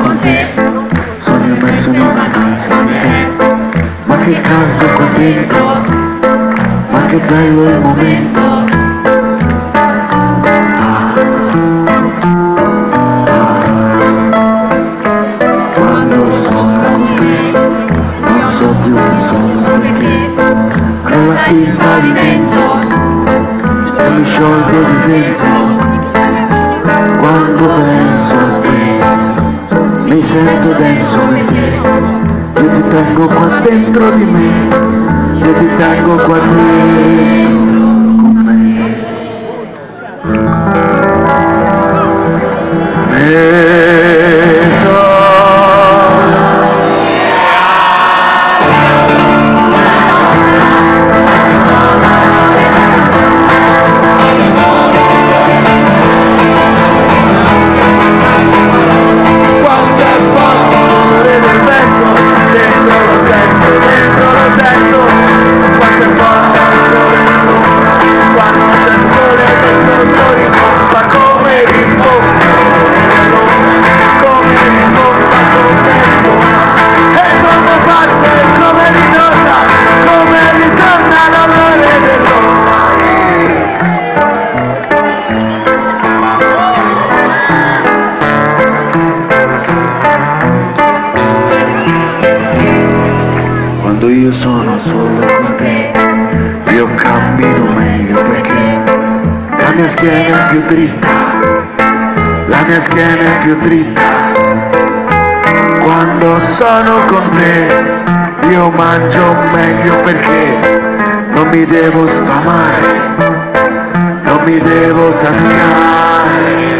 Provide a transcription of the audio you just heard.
con te. Sogno perso in una canzone Ma che caldo qua dentro. Ma che bello il momento. Quando sono con te Non so più che sono perché Crolla il pavimento. E mi sciolgo di dentro. Sento denso perché io ti tengo qua dentro di me, io ti tengo qua dentro io sono solo con te, io cammino meglio perché la mia schiena è più dritta, la mia schiena è più dritta. Quando sono con te, io mangio meglio perché non mi devo sfamare, non mi devo saziare.